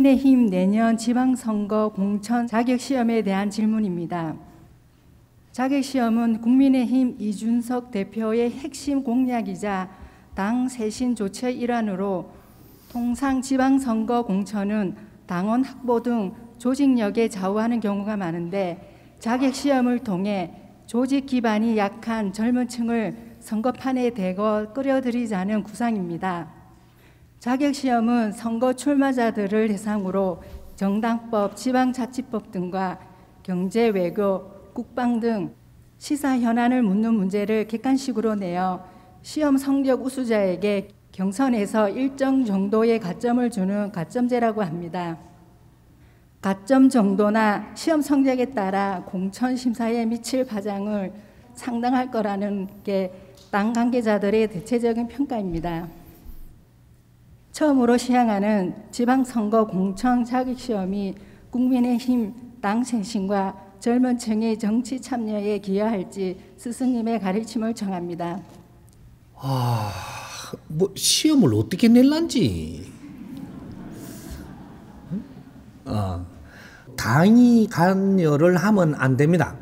국민의힘 내년 지방선거 공천 자격시험에 대한 질문입니다. 자격시험은 국민의힘 이준석 대표의 핵심 공약이자 당 쇄신 조치의 일환으로 통상 지방선거 공천은 당원 확보 등 조직력에 좌우하는 경우가 많은데 자격시험을 통해 조직 기반이 약한 젊은 층을 선거판에 대거 끌어들이자는 구상입니다. 자격시험은 선거 출마자들을 대상으로 정당법, 지방자치법 등과 경제, 외교, 국방 등 시사 현안을 묻는 문제를 객관식으로 내어 시험 성적 우수자에게 경선에서 일정 정도의 가점을 주는 가점제라고 합니다. 가점 정도나 시험 성적에 따라 공천 심사에 미칠 파장을 상당할 거라는 게 당 관계자들의 대체적인 평가입니다. 처음으로 시행하는 지방선거 공천 자격시험이 국민의힘 당 쇄신과 젊은 층의 정치 참여에 기여할지 스승님의 가르침을 청합니다. 아, 뭐 시험을 어떻게 낼란지. 어, 당이 관여를 하면 안 됩니다.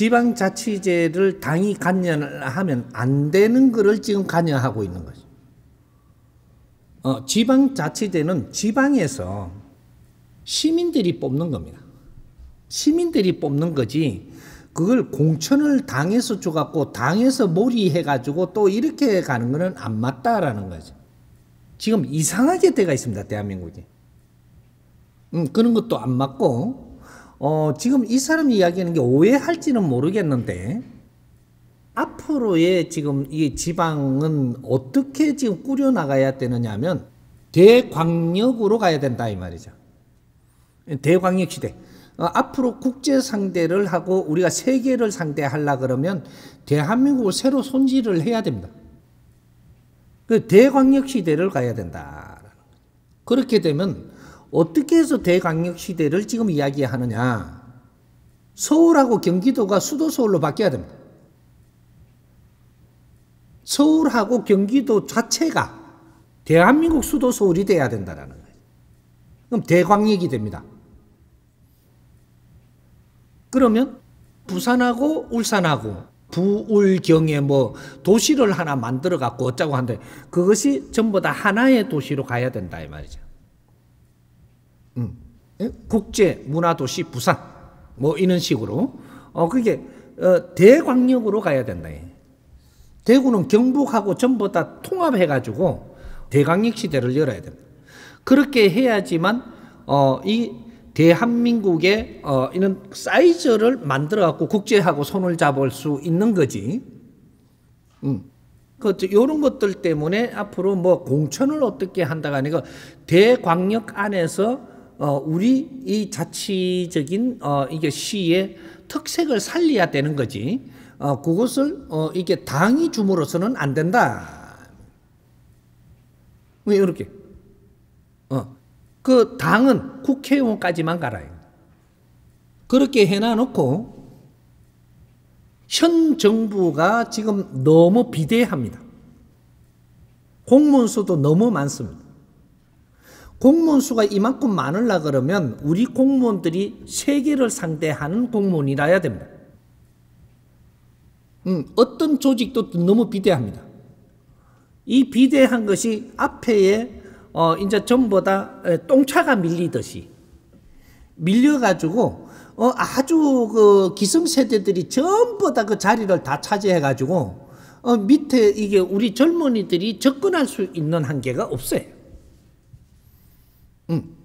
지방자치제를 당이 관여를 하면 안 되는 것을 지금 관여하고 있는 거죠. 어, 지방자치제는 지방에서 시민들이 뽑는 겁니다. 시민들이 뽑는 거지. 그걸 공천을 당에서 줘갖고 당에서 몰이해가지고 또 이렇게 가는 거는 안 맞다라는 거죠. 지금 이상하게 돼가 있습니다. 대한민국이. 음, 그런 것도 안 맞고, 어, 지금 이 사람 이야기하는 게 오해할지는 모르겠는데, 앞으로의 지금 이 지방은 어떻게 지금 꾸려 나가야 되느냐 하면, 대광역으로 가야 된다, 이 말이죠. 대광역 시대. 어, 앞으로 국제 상대를 하고 우리가 세계를 상대하려 그러면 대한민국을 새로 손질을 해야 됩니다. 그 대광역 시대를 가야 된다. 그렇게 되면 어떻게 해서 대광역 시대를 지금 이야기하느냐? 서울하고 경기도가 수도 서울로 바뀌어야 됩니다. 서울하고 경기도 자체가 대한민국 수도 서울이 돼야 된다라는 거예요. 그럼 대광역이 됩니다. 그러면 부산하고 울산하고 부울경에 뭐 도시를 하나 만들어 갖고 어쩌고 한데 그것이 전부 다 하나의 도시로 가야 된다 이 말이죠. 음. 예? 국제 문화 도시 부산 뭐 이런 식으로 어 그게 어, 대광역으로 가야 된다. 대구는 경북하고 전부 다 통합해 가지고 대광역 시대를 열어야 됩니다. 그렇게 해야지만 어 이 대한민국의 어, 이런 사이즈를 만들어 갖고 국제하고 손을 잡을 수 있는 거지. 음. 그 이런 것들 때문에 앞으로 뭐 공천을 어떻게 한다가 아니고 대광역 안에서 어, 우리 이 자치적인 어, 이게 시의 특색을 살려야 되는 거지. 어, 그것을 어, 이게 당이 줌으로서는 안 된다. 왜 이렇게? 어. 그 당은 국회의원까지만 가라요. 그렇게 해놔놓고 현 정부가 지금 너무 비대합니다. 공무원 수도 너무 많습니다. 공무원 수가 이만큼 많으려 그러면 우리 공무원들이 세계를 상대하는 공무원이라야 됩니다. 음, 어떤 조직도 너무 비대합니다. 이 비대한 것이 앞에 어, 이제 전부 다 똥차가 밀리듯이 밀려가지고 어, 아주 그 기성세대들이 전부 다 그 자리를 다 차지해가지고 어, 밑에 이게 우리 젊은이들이 접근할 수 있는 한계가 없어요. 음.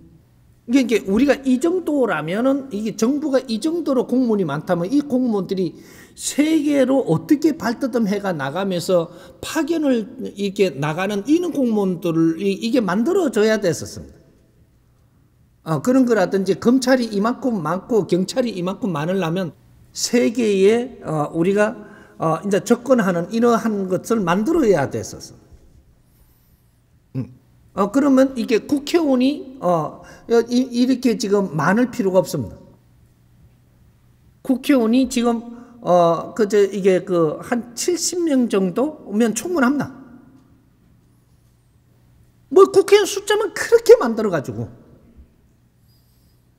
이게 우리가 이 정도라면은 이게 정부가 이 정도로 공무원이 많다면 이 공무원들이 세계로 어떻게 발돋움 해가 나가면서 파견을 이렇게 나가는 이런 공무원들을 이게 만들어져야 됐었습니다. 어, 그런 거라든지 검찰이 이만큼 많고 경찰이 이만큼 많으려면 세계에 어, 우리가 어, 이제 접근하는 이러한 것을 만들어야 됐었어. 음. 어, 그러면 이게 국회의원이 어, 이, 이렇게 지금 많을 필요가 없습니다. 국회의원이 지금 어, 그저 이게 그 한 70명 정도면 충분합니다. 뭐 국회의원 숫자만 그렇게 만들어 가지고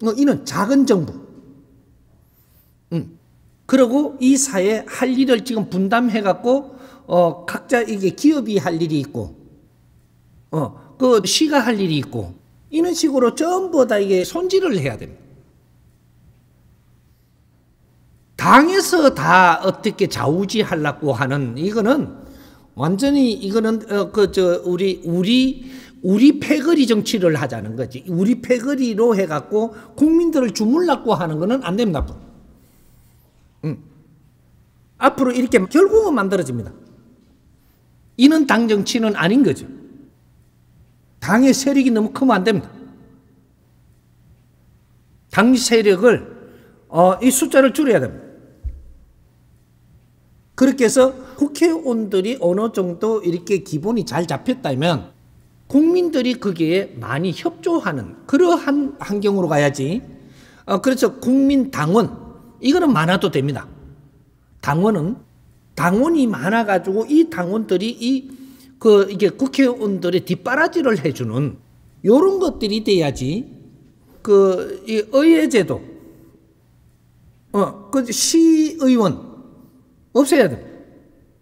어, 이는 작은 정부. 음. 그리고 이 사회 할 일을 지금 분담해 갖고 어, 각자 이게 기업이 할 일이 있고 어, 그 시가 할 일이 있고 이런 식으로 전부 다 이게 손질을 해야 됩니다. 당에서 다 어떻게 좌우지하려고 하는 이거는 완전히 이거는 어, 그저 우리 우리 우리 패거리 정치를 하자는 거지. 우리 패거리로 해갖고 국민들을 주물라고 하는 거는 안 됩니다. 음. 앞으로 이렇게 결국은 만들어집니다. 이는 당 정치는 아닌 거죠. 당의 세력이 너무 크면 안 됩니다. 당 세력을 어, 이 숫자를 줄여야 됩니다. 그렇게 해서 국회의원들이 어느 정도 이렇게 기본이 잘 잡혔다면 국민들이 거기에 많이 협조하는 그러한 환경으로 가야지. 어, 그래서 국민당원 이거는 많아도 됩니다. 당원은 당원이 많아가지고 이 당원들이 이 그 이게 국회의원들의 뒷바라지를 해주는 요런 것들이 돼야지 그 이 의회제도 어그 시의원 없애야 돼.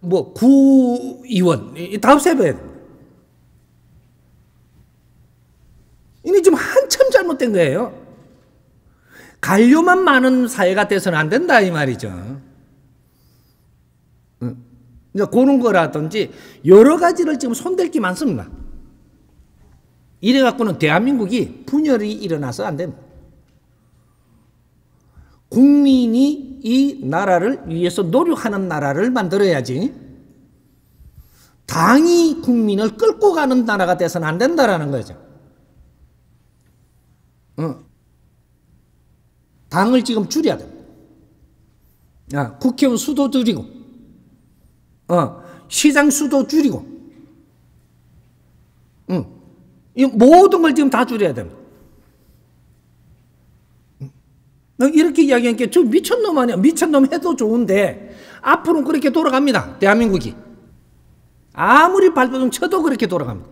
뭐 구의원 다 없애버려야 돼. 이게 지금 한참 잘못된 거예요. 관료만 많은 사회가 돼서는 안 된다 이 말이죠. 이제 그런 거라든지 여러 가지를 지금 손댈 게 많습니다. 이래 갖고는 대한민국이 분열이 일어나서 안 됩니다. 국민이 이 나라를 위해서 노력하는 나라를 만들어야지 당이 국민을 끌고 가는 나라가 돼서는 안 된다라는 거죠. 어. 당을 지금 줄여야 돼. 아, 국회의원 수도 줄이고, 어, 시장 수도 줄이고, 응. 이 모든 걸 지금 다 줄여야 됩니다. 이렇게 이야기하니까 저 미친놈 아니야. 미친놈 해도 좋은데 앞으로는 그렇게 돌아갑니다. 대한민국이. 아무리 발버둥 쳐도 그렇게 돌아갑니다.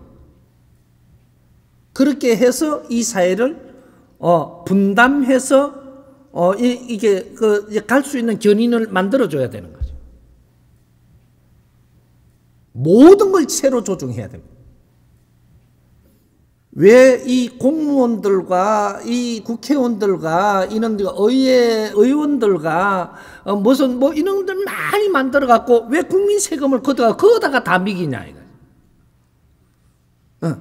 그렇게 해서 이 사회를 어, 분담해서 어, 이, 게 그 갈 수 있는 견인을 만들어 줘야 되는 거죠. 모든 걸 새로 조정해야 됩니다. 왜 이 공무원들과 이 국회의원들과 이런 의회 의원들과 어 무슨 뭐 이런 들 많이 만들어 갖고 왜 국민 세금을 걷어가 거다가 다 미기냐 이거. 어.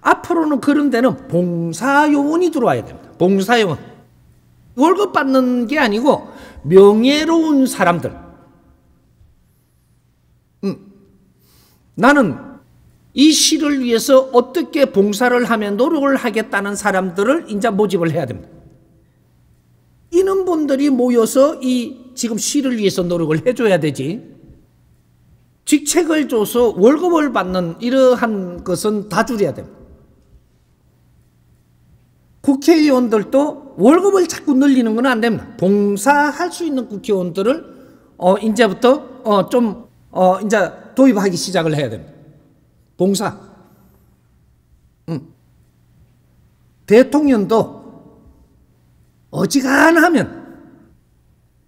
앞으로는 그런 데는 봉사요원이 들어와야 됩니다. 봉사요원. 월급 받는 게 아니고 명예로운 사람들. 나는 이 시를 위해서 어떻게 봉사를 하면 노력을 하겠다는 사람들을 이제 모집을 해야 됩니다. 이런 분들이 모여서 이 지금 시를 위해서 노력을 해줘야 되지. 직책을 줘서 월급을 받는 이러한 것은 다 줄여야 됩니다. 국회의원들도 월급을 자꾸 늘리는 건 안 됩니다. 봉사할 수 있는 국회의원들을 어 이제부터 어 좀 어 이제 도입하기 시작을 해야 됩니다. 봉사. 응. 대통령도 어지간하면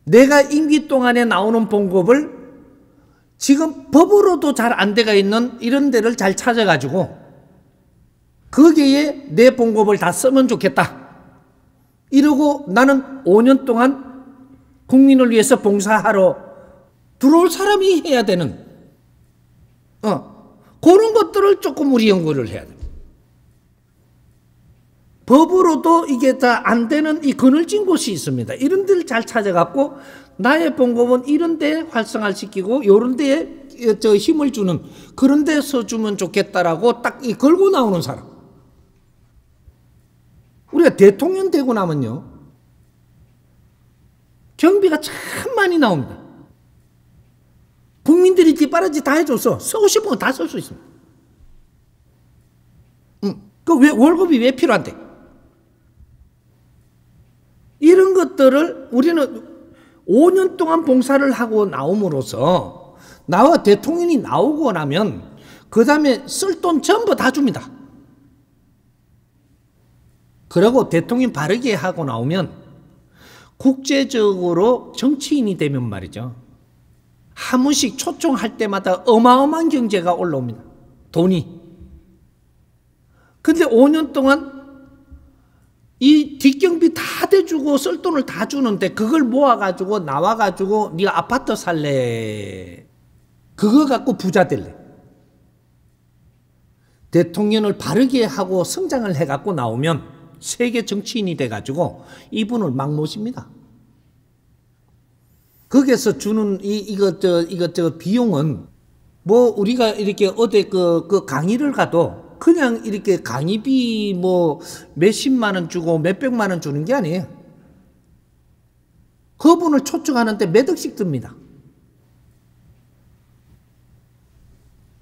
내가 임기 동안에 나오는 봉급을 지금 법으로도 잘 안 돼가 있는 이런 데를 잘 찾아가지고 거기에 내 봉급을 다 쓰면 좋겠다. 이러고 나는 5년 동안 국민을 위해서 봉사하러 들어올 사람이 해야 되는 어, 그런 것들을 조금 우리 연구를 해야 됩니다. 법으로도 이게 다 안 되는 이 그늘진 곳이 있습니다. 이런 데를 잘 찾아갖고 나의 봉급은 이런 데 활성화시키고 요런 데에 저 힘을 주는 그런 데 써주면 좋겠다라고 딱이 걸고 나오는 사람. 우리가 대통령 되고 나면요. 경비가 참 많이 나옵니다. 국민들이 뒷바라지 다 해줘서 쓰고 싶으면 다쓸 수 있습니다. 응. 그왜 월급이 왜 필요한데? 이런 것들을 우리는 5년 동안 봉사를 하고 나옴으로써 나와 대통령이 나오고 나면 그 다음에 쓸 돈 전부 다 줍니다. 그리고 대통령 바르게 하고 나오면 국제적으로 정치인이 되면 말이죠. 한 번씩 초청할 때마다 어마어마한 경제가 올라옵니다. 돈이. 근데 5년 동안 이 뒷경비 다 대주고 쓸 돈을 다 주는데 그걸 모아가지고 나와가지고 네가 아파트 살래. 그거 갖고 부자 될래. 대통령을 바르게 하고 성장을 해갖고 나오면 세계 정치인이 돼가지고 이분을 막 모십니다. 거기서 주는 이 이것 저 이것 저 비용은 뭐 우리가 이렇게 어디 그, 그 강의를 가도 그냥 이렇게 강의비 뭐 몇십만 원 주고 몇백만 원 주는 게 아니에요. 그분을 초청하는데 몇 억씩 듭니다.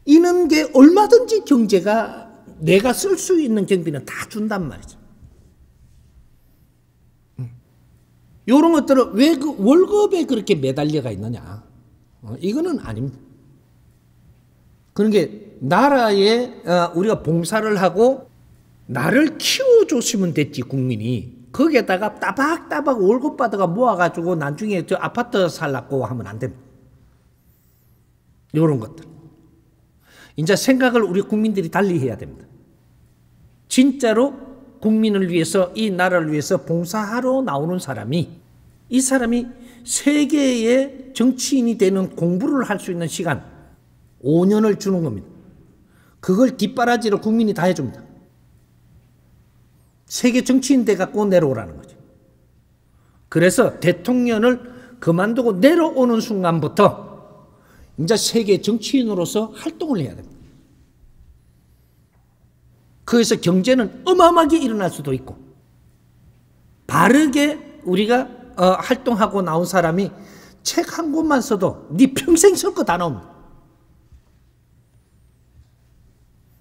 이는 게 얼마든지 경제가 내가 쓸 수 있는 경비는 다 준단 말이죠. 이런 것들은 왜그 월급에 그렇게 매달려가 있느냐? 어, 이거는 아닙니다. 그런 게 나라에 어, 우리가 봉사를 하고 나를 키워줬으면 됐지 국민이 거기에다가 따박따박 월급 받아가 모아가지고 나중에 저 아파트 살라고 하면 안 됩니다. 이런 것들. 이제 생각을 우리 국민들이 달리 해야 됩니다. 진짜로 국민을 위해서 이 나라를 위해서 봉사하러 나오는 사람이 이 사람이 세계의 정치인이 되는 공부를 할 수 있는 시간 5년을 주는 겁니다. 그걸 뒷바라지로 국민이 다 해줍니다. 세계 정치인 돼 갖고 내려오라는 거죠. 그래서 대통령을 그만두고 내려오는 순간부터 이제 세계 정치인으로서 활동을 해야 됩니다. 그래서 경제는 어마어마하게 일어날 수도 있고 바르게 우리가 어, 활동하고 나온 사람이 책 한 권만 써도 네 평생 쓸 거 다 나옵니다.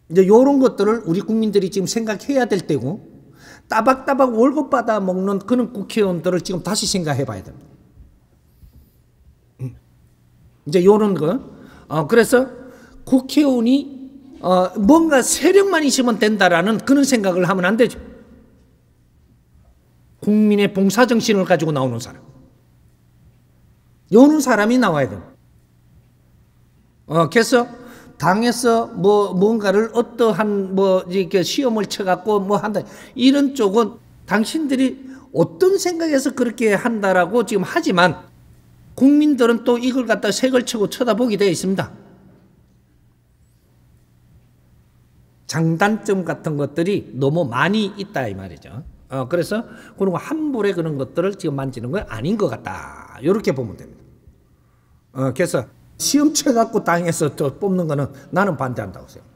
이제 이런 것들을 우리 국민들이 지금 생각해야 될 때고 따박따박 월급 받아 먹는 그런 국회의원들을 지금 다시 생각해 봐야 됩니다. 음. 이제 이런 거. 어, 그래서 국회의원이 어, 뭔가 세력만 있으면 된다라는 그런 생각을 하면 안 되죠. 국민의 봉사 정신을 가지고 나오는 사람. 요는 사람이 나와야 돼요. 어, 그래서 당에서 뭐 뭔가를 어떠한 뭐 이렇게 시험을 쳐갖고 뭐 한다 이런 쪽은 당신들이 어떤 생각에서 그렇게 한다라고 지금 하지만 국민들은 또 이걸 갖다 색을 치고 쳐다보게 되어 있습니다. 장단점 같은 것들이 너무 많이 있다 이 말이죠. 어, 그래서 그런 거 함부로 그런 것들을 지금 만지는 건 아닌 것 같다. 이렇게 보면 됩니다. 어, 그래서 시험 쳐 갖고 땅에서 또 뽑는 거는 나는 반대한다고 생각합니다.